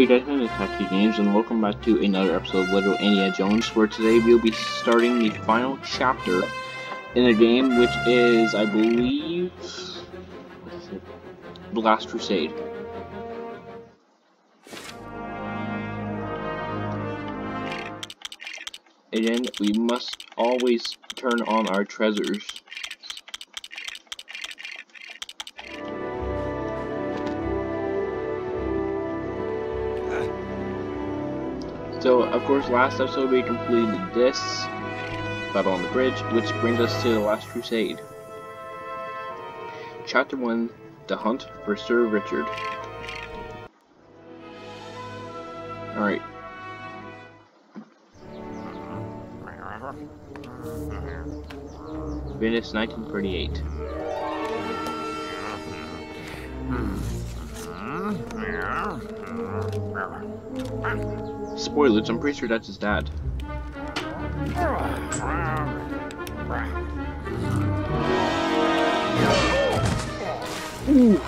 Hey guys, my name is Happy Games, and welcome back to another episode of Lego Indiana Jones, where today we'll be starting the final chapter in a game which is, I believe, The Last Crusade. Again, we must always turn on our treasures. So, of course, last episode we completed this battle on the bridge, which brings us to the Last Crusade. Chapter 1 The Hunt for Sir Richard. Alright. Venice, 1938. Spoilers, I'm pretty sure that's his dad. Ooh.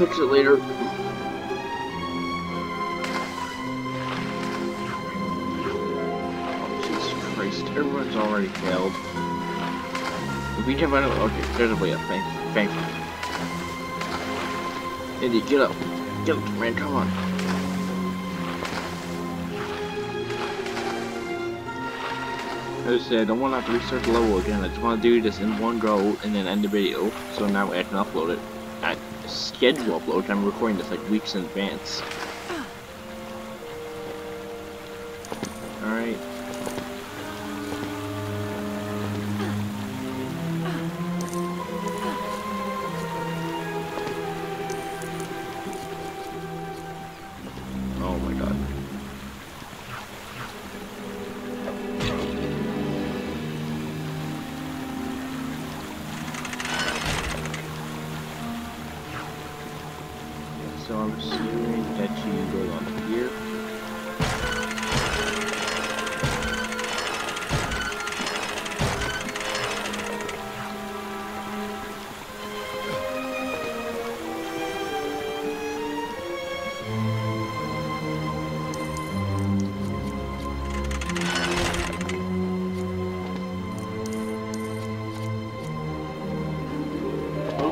Fix it later. Oh, Jesus Christ, everyone's already failed. If we find out, okay, there's a way up, thank, thankfully. Indy, get up. Get up, man, come on. As I said, I don't want to have to restart the level again. I just want to do this in one go and then end the video. So now I can upload it at schedule upload. I'm recording this like weeks in advance. Alright.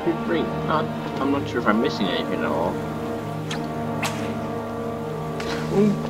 Not, um, I'm not sure if I'm missing anything at all. Ooh.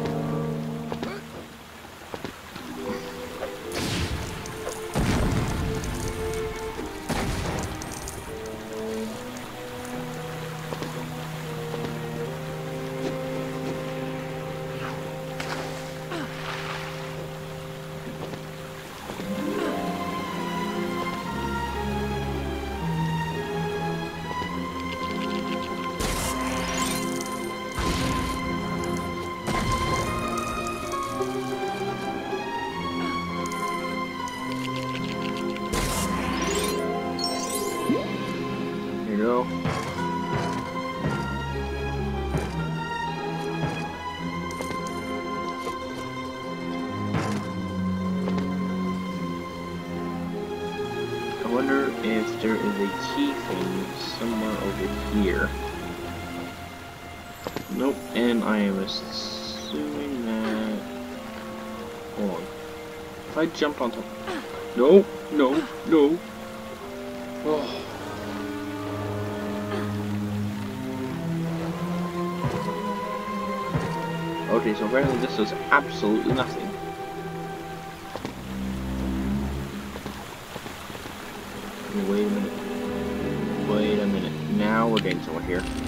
Wonder if there is a key thing somewhere over here. Nope, and I am assuming that... Hold on. If I jump on top... No, no, no. Oh. Okay, so apparently this does absolutely nothing. Wait a minute. Wait a minute. Now we're getting somewhere here.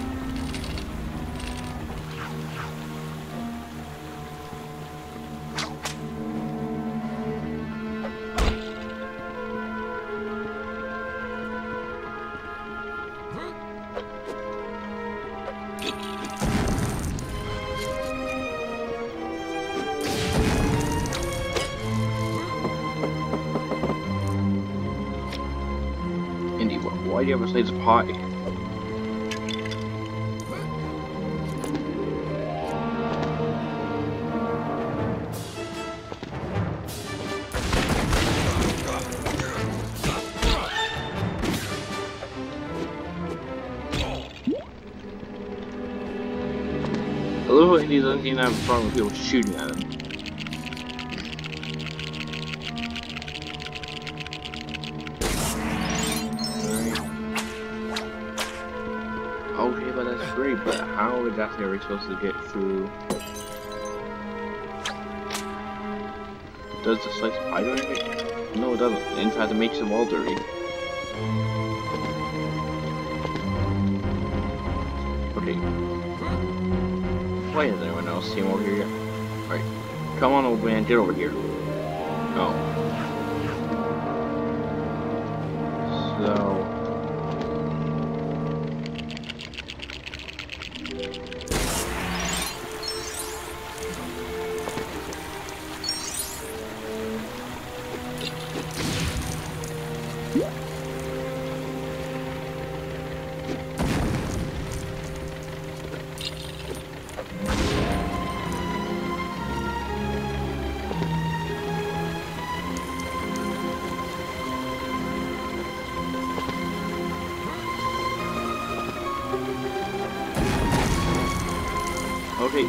Why do you have a slice of pie? I love doesn't seem to have a problem with people shooting at him. How we're supposed to get through? Does the slice do anything? No, it doesn't. In fact, it makes the wall dirty. Okay. Why has anyone else seen over here yet? Alright. Come on, old man, get over here. Oh. So...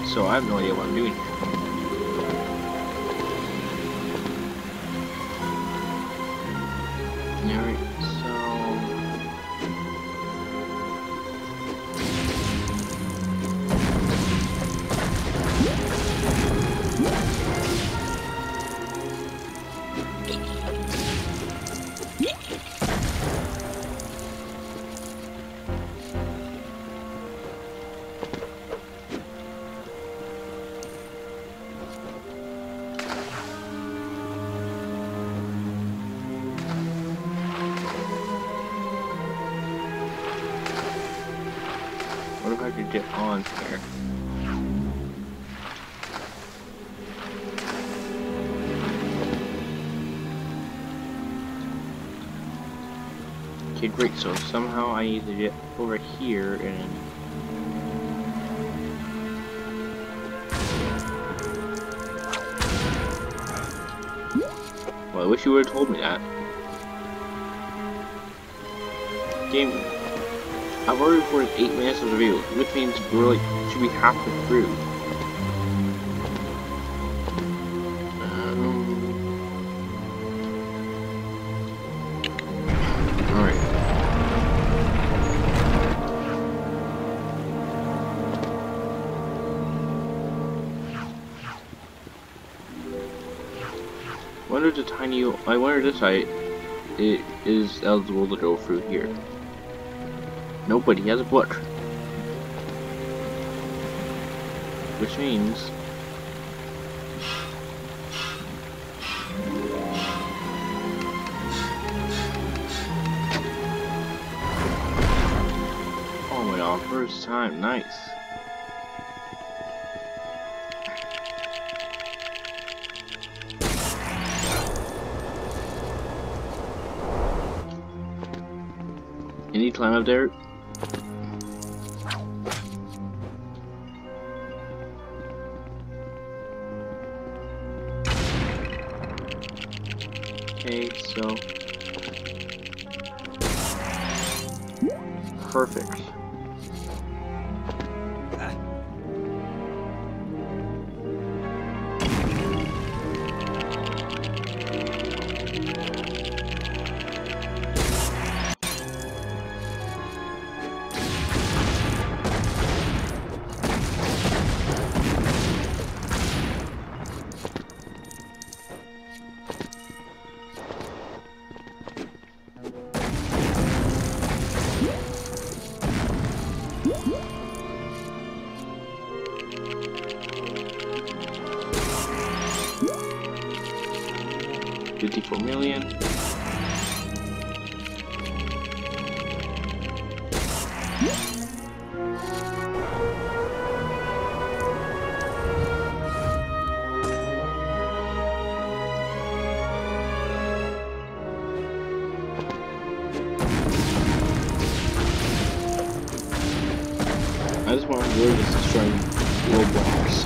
so I have no idea what I'm doing Okay, great. So somehow I need to get over here and... Well, I wish you would have told me that. Game, I've already recorded 8 minutes of the video, which means we're like, should be halfway through. Wonder the tiny, I wonder this site it is eligible to go through here. Nobody has a book. Which means... Oh my god, first time, nice. Climb up there? I just want really just destroying Roblox.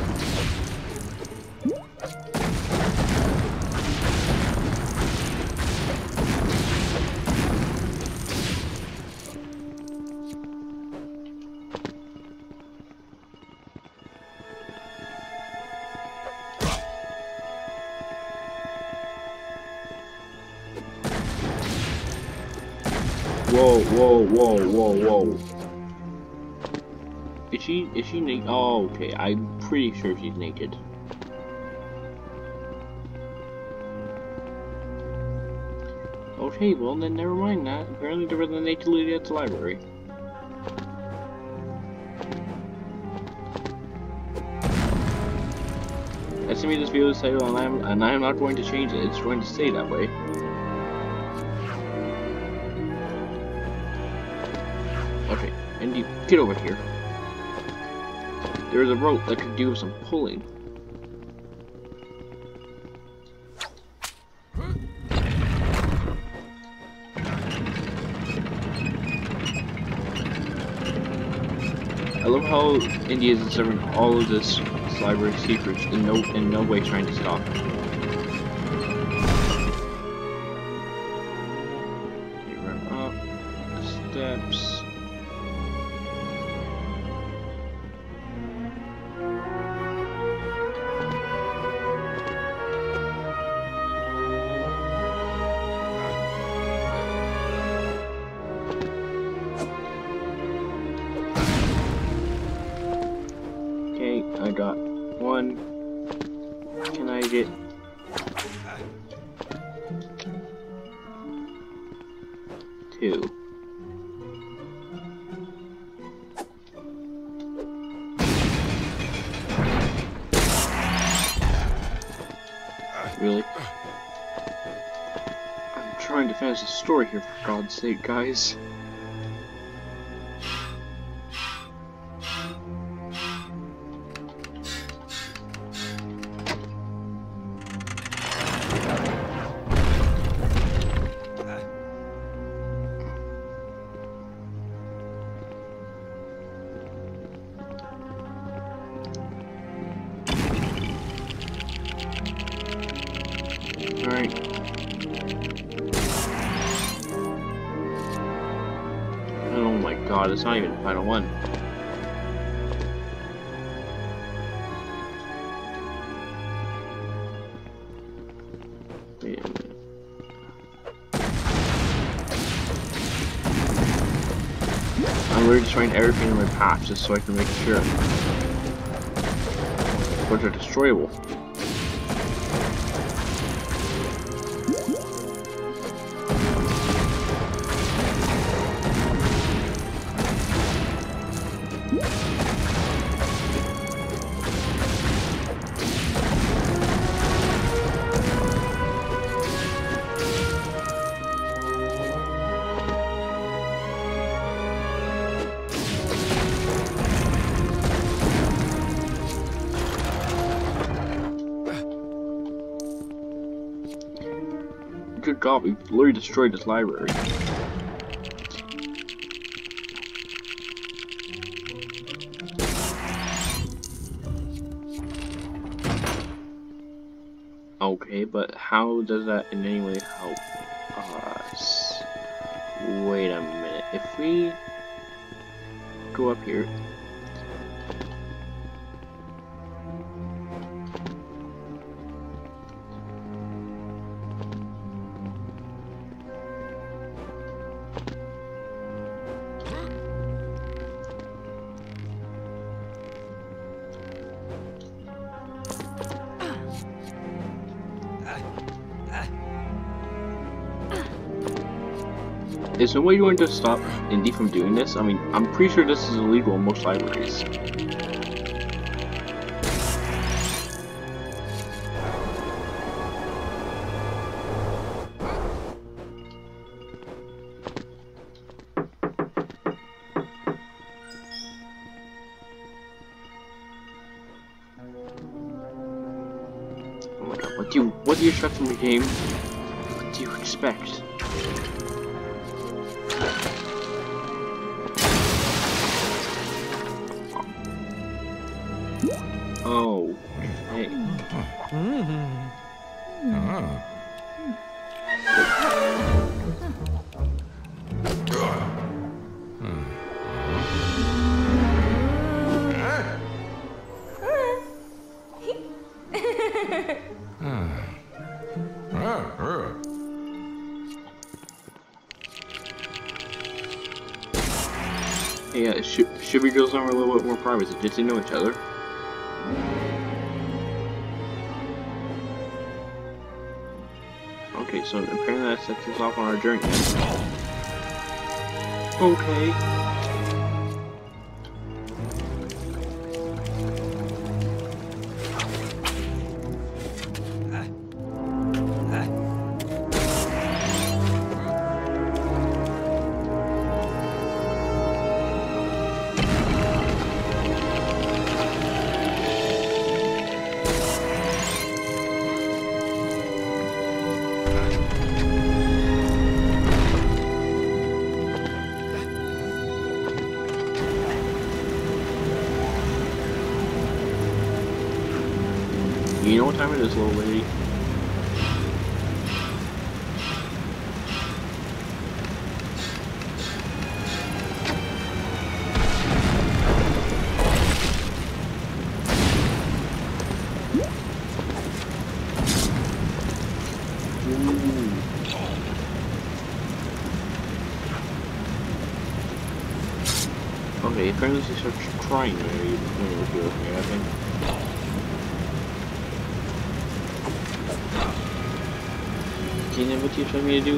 Whoa, whoa, whoa, whoa, whoa. Is she, is she naked? Oh, okay. I'm pretty sure she's naked. Okay, well then never mind that. Apparently there was a naked lady at the library. Me this video is title and I'm and I'm not going to change it. It's going to stay that way. Okay, Indy, get over here. There's a rope that could do some pulling. I love how Indy is observing all of this library secrets in no in no way trying to stop. Really? I'm trying to finish the story here, for God's sake, guys. So I can make sure. Which are destroyable. Literally destroyed his library. Okay, but how does that in any way help us? Wait a minute. If we go up here. Is no way you want to stop Indy from doing this? I mean, I'm pretty sure this is illegal in most libraries. Oh what do you what do you expect from the game? Hey, uh, should, should we go somewhere a little bit more private get to know each other? So apparently that sets us off on our journey. Okay. What time it is, little lady? Okay, apparently she starts crying when you when you do with me, I think. What me to do?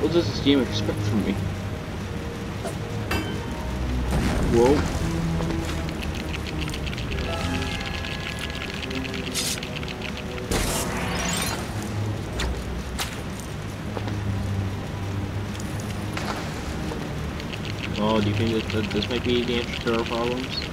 What does this game expect from me? Whoa. This might be the answer to our problems?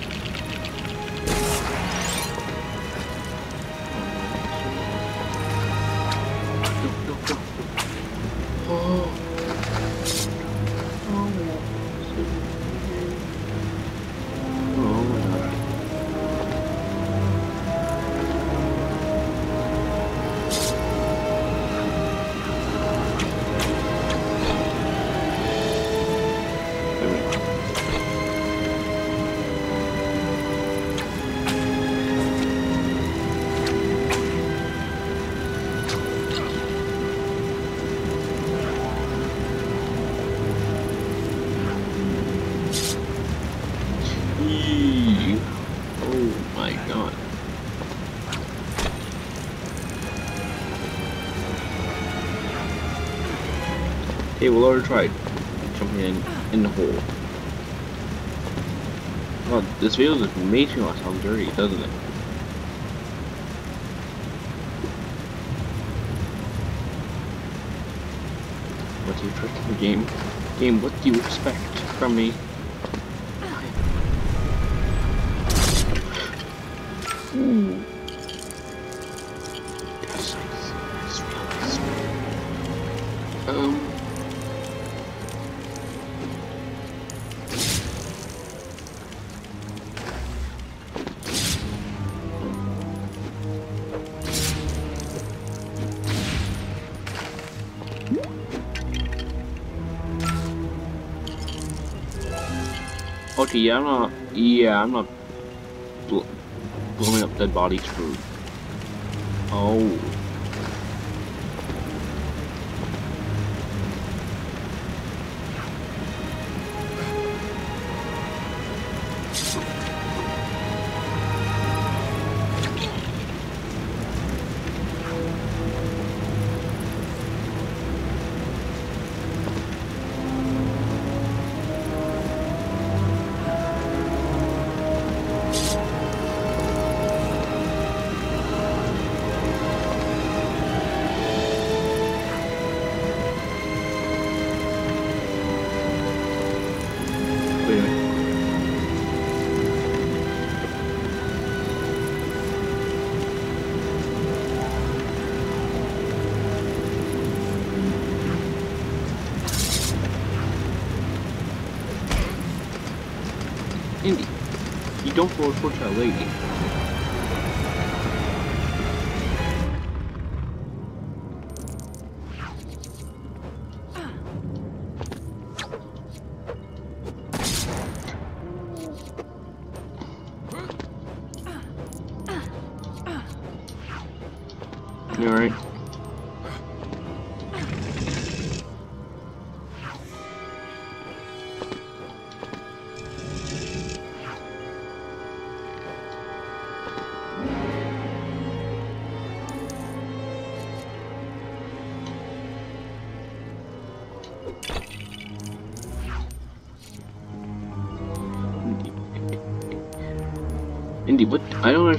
We'll already tried jumping in in the hole. Well, this just makes me want sound dirty, doesn't it? What do you expect from the game? Game, what do you expect from me? Okay, yeah, I'm not. Yeah, I'm not bl blowing up dead bodies for. Oh. Indy, you don't torch at a lady.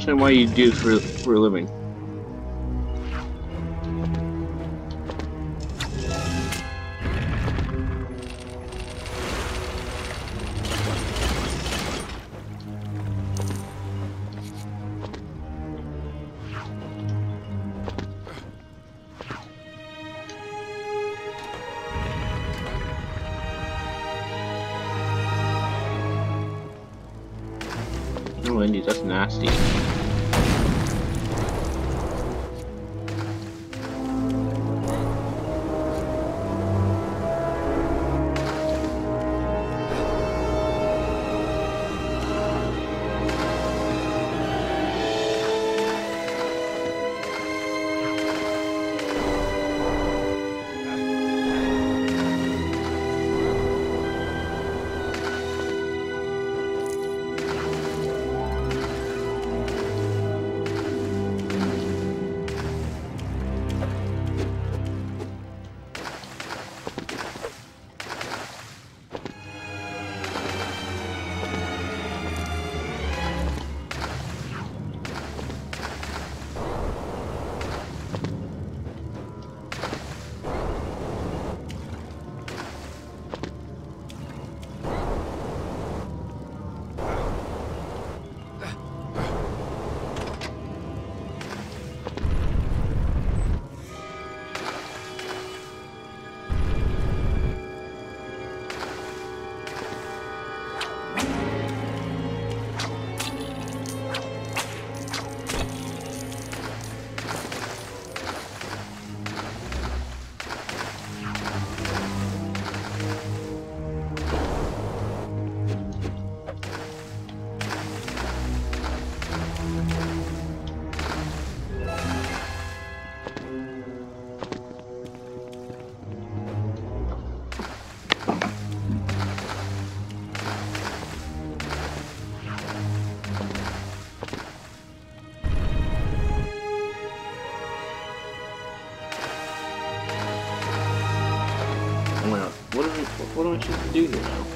Understand why you do for for a living. Oh, that's nasty. I supposed to do here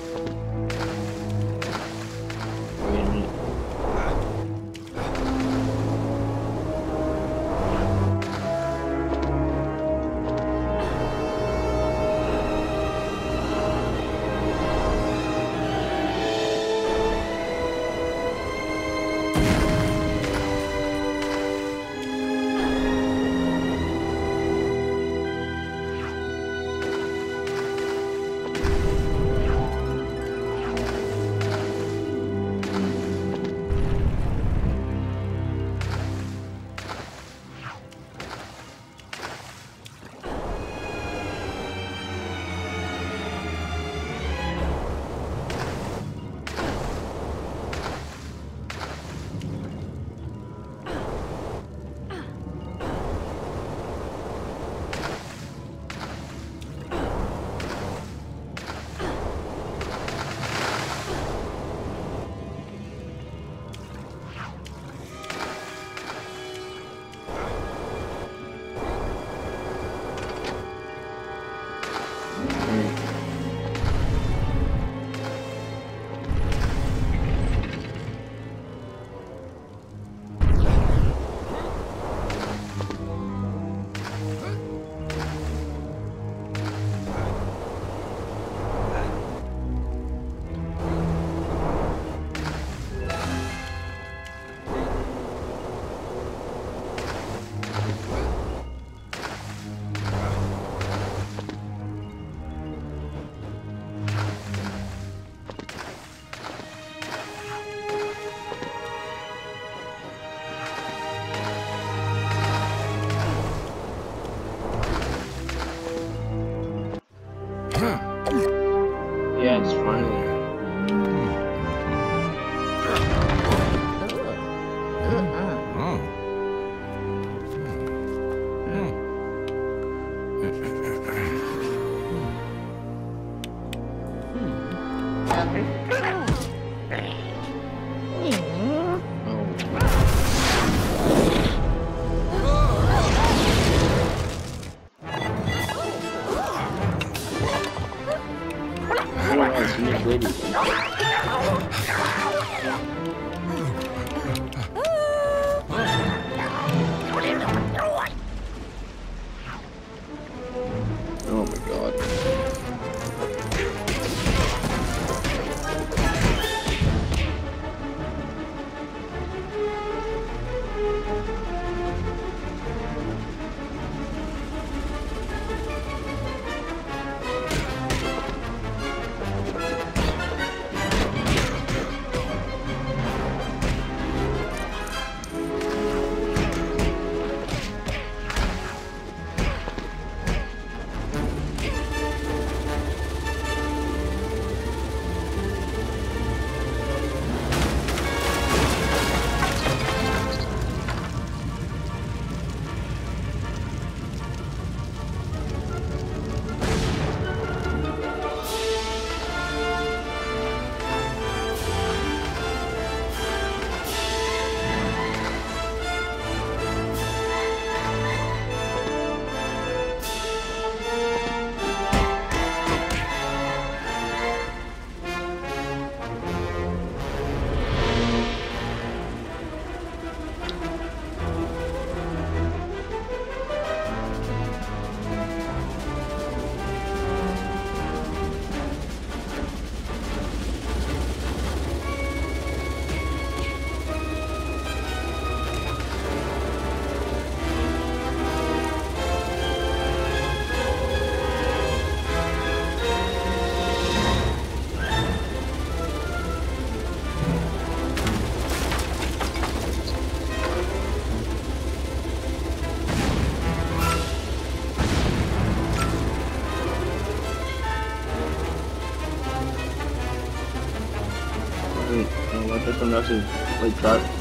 doesn't like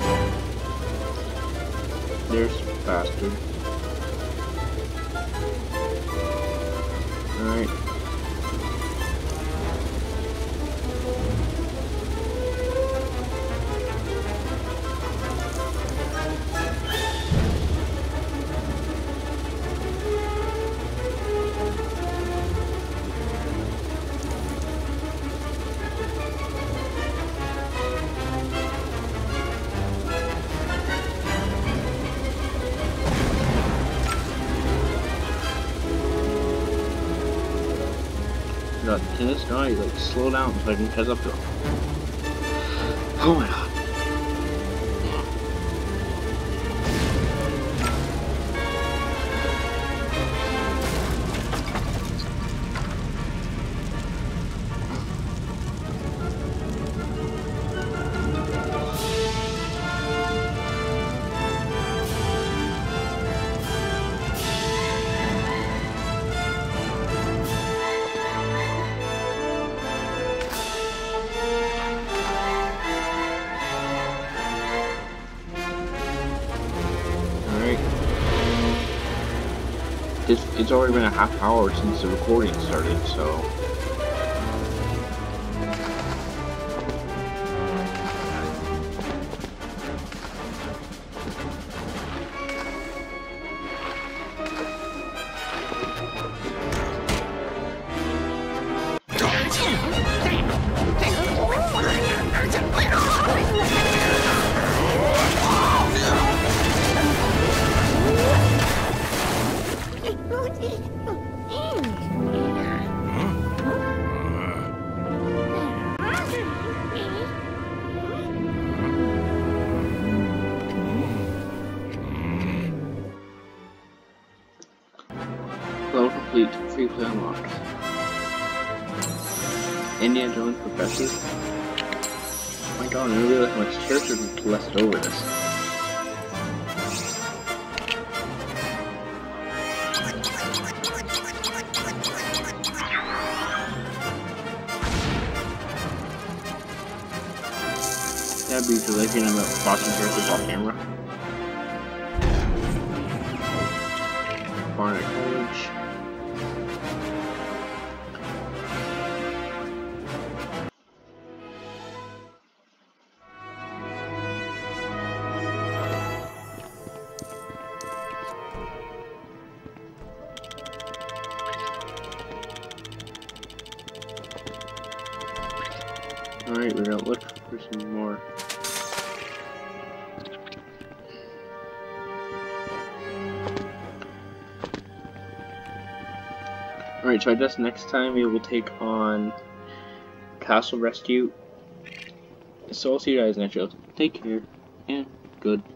This guy like slow down so I can catch up to him? Oh my god. It's, it's already been a half hour since the recording started, so. Because I can end up watching characters off camera. I guess next time we will take on Castle Rescue. So I'll see you guys next show. Take care, and goodbye.